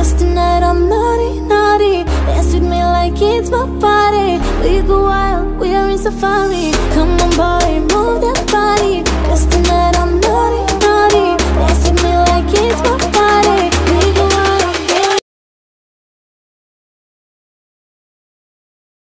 Yesterday tonight I'm naughty, naughty. Dance with me like it's my party